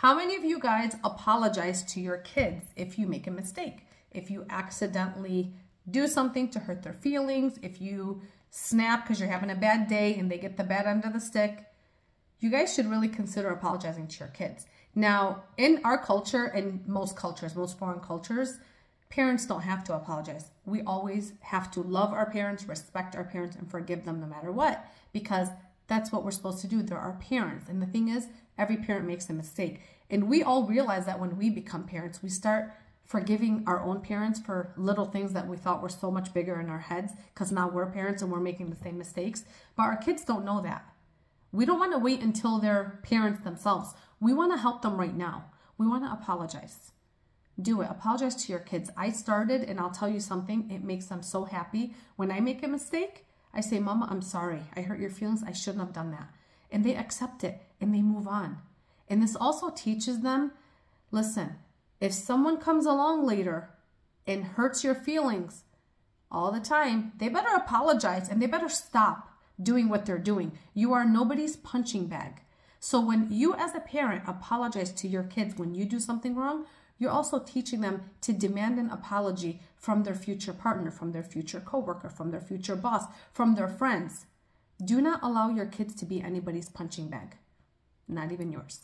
How many of you guys apologize to your kids if you make a mistake? If you accidentally do something to hurt their feelings, if you snap because you're having a bad day and they get the bad end of the stick, you guys should really consider apologizing to your kids. Now, in our culture and most cultures, most foreign cultures, parents don't have to apologize. We always have to love our parents, respect our parents, and forgive them no matter what because that's what we're supposed to do. They're our parents. And the thing is, every parent makes a mistake. And we all realize that when we become parents, we start forgiving our own parents for little things that we thought were so much bigger in our heads because now we're parents and we're making the same mistakes. But our kids don't know that. We don't want to wait until they're parents themselves. We want to help them right now. We want to apologize. Do it. Apologize to your kids. I started, and I'll tell you something, it makes them so happy. When I make a mistake, I say, Mama, I'm sorry. I hurt your feelings. I shouldn't have done that. And they accept it and they move on. And this also teaches them listen, if someone comes along later and hurts your feelings all the time, they better apologize and they better stop doing what they're doing. You are nobody's punching bag. So when you as a parent apologize to your kids when you do something wrong, you're also teaching them to demand an apology from their future partner, from their future coworker, from their future boss, from their friends. Do not allow your kids to be anybody's punching bag, not even yours.